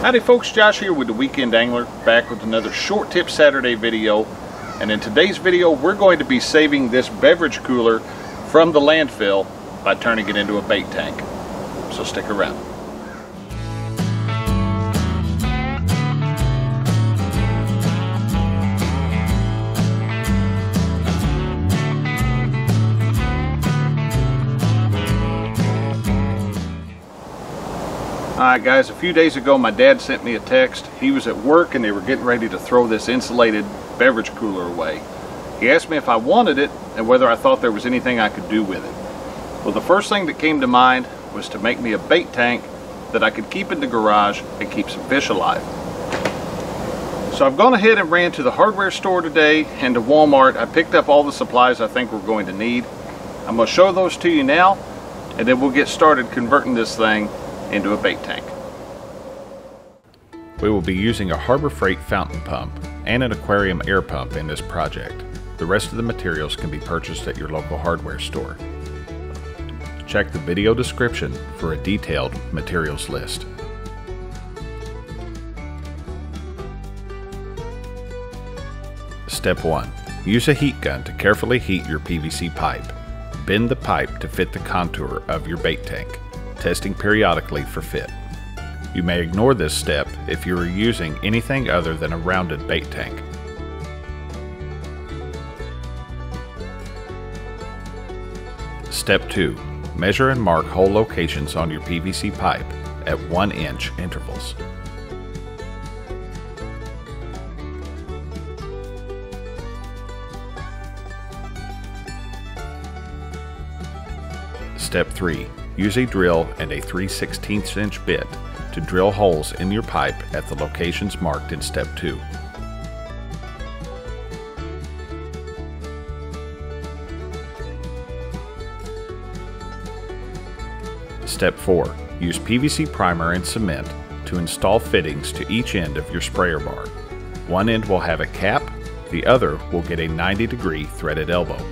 Howdy folks, Josh here with the Weekend Angler, back with another Short Tip Saturday video. And in today's video, we're going to be saving this beverage cooler from the landfill by turning it into a bait tank. So stick around. Alright guys, a few days ago my dad sent me a text. He was at work and they were getting ready to throw this insulated beverage cooler away. He asked me if I wanted it and whether I thought there was anything I could do with it. Well the first thing that came to mind was to make me a bait tank that I could keep in the garage and keep some fish alive. So I've gone ahead and ran to the hardware store today and to Walmart. I picked up all the supplies I think we're going to need. I'm going to show those to you now and then we'll get started converting this thing into a bait tank. We will be using a Harbor Freight fountain pump and an aquarium air pump in this project. The rest of the materials can be purchased at your local hardware store. Check the video description for a detailed materials list. Step 1. Use a heat gun to carefully heat your PVC pipe. Bend the pipe to fit the contour of your bait tank testing periodically for fit. You may ignore this step if you are using anything other than a rounded bait tank. Step 2. Measure and mark hole locations on your PVC pipe at 1 inch intervals. Step 3. Use a drill and a 3 16 inch bit to drill holes in your pipe at the locations marked in step 2. Step 4. Use PVC primer and cement to install fittings to each end of your sprayer bar. One end will have a cap, the other will get a 90 degree threaded elbow.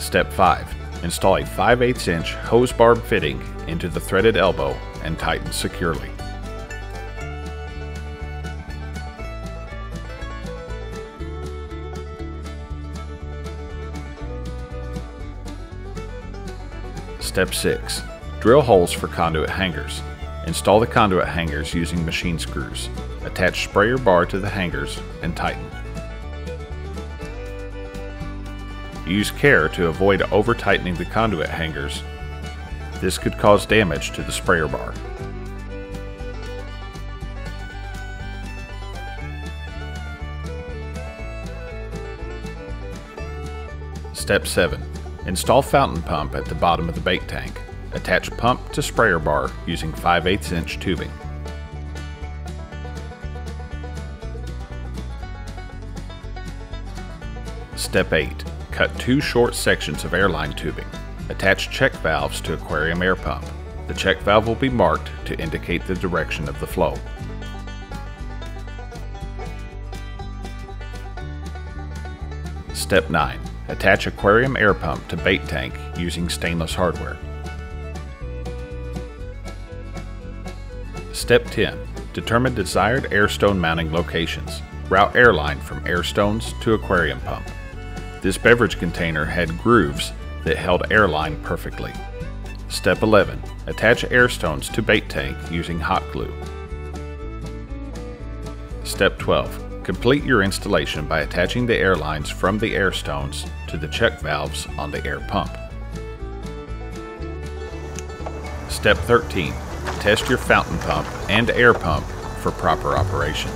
Step 5. Install a 5 8 inch hose barb fitting into the threaded elbow and tighten securely. Step 6. Drill holes for conduit hangers. Install the conduit hangers using machine screws. Attach sprayer bar to the hangers and tighten. Use care to avoid over-tightening the conduit hangers. This could cause damage to the sprayer bar. Step 7. Install fountain pump at the bottom of the bait tank. Attach pump to sprayer bar using 5 8 inch tubing. Step 8. Cut two short sections of airline tubing. Attach check valves to aquarium air pump. The check valve will be marked to indicate the direction of the flow. Step 9. Attach aquarium air pump to bait tank using stainless hardware. Step 10. Determine desired airstone mounting locations. Route airline from airstones to aquarium pump. This beverage container had grooves that held airline perfectly. Step 11. Attach air stones to bait tank using hot glue. Step 12. Complete your installation by attaching the air lines from the air stones to the check valves on the air pump. Step 13. Test your fountain pump and air pump for proper operation.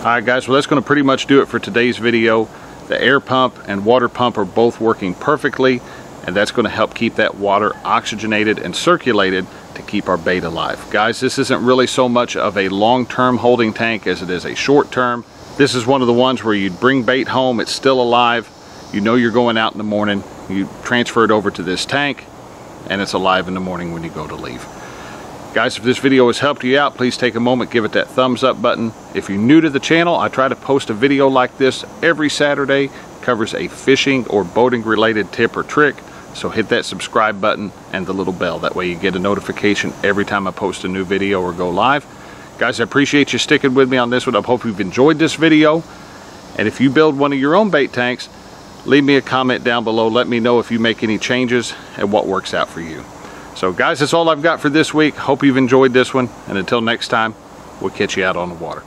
Alright guys, well that's going to pretty much do it for today's video. The air pump and water pump are both working perfectly and that's going to help keep that water oxygenated and circulated to keep our bait alive. Guys, this isn't really so much of a long-term holding tank as it is a short-term. This is one of the ones where you bring bait home, it's still alive, you know you're going out in the morning, you transfer it over to this tank and it's alive in the morning when you go to leave. Guys, if this video has helped you out, please take a moment, give it that thumbs up button. If you're new to the channel, I try to post a video like this every Saturday. It covers a fishing or boating related tip or trick. So hit that subscribe button and the little bell. That way you get a notification every time I post a new video or go live. Guys, I appreciate you sticking with me on this one. I hope you've enjoyed this video. And if you build one of your own bait tanks, leave me a comment down below. Let me know if you make any changes and what works out for you. So guys, that's all I've got for this week. Hope you've enjoyed this one. And until next time, we'll catch you out on the water.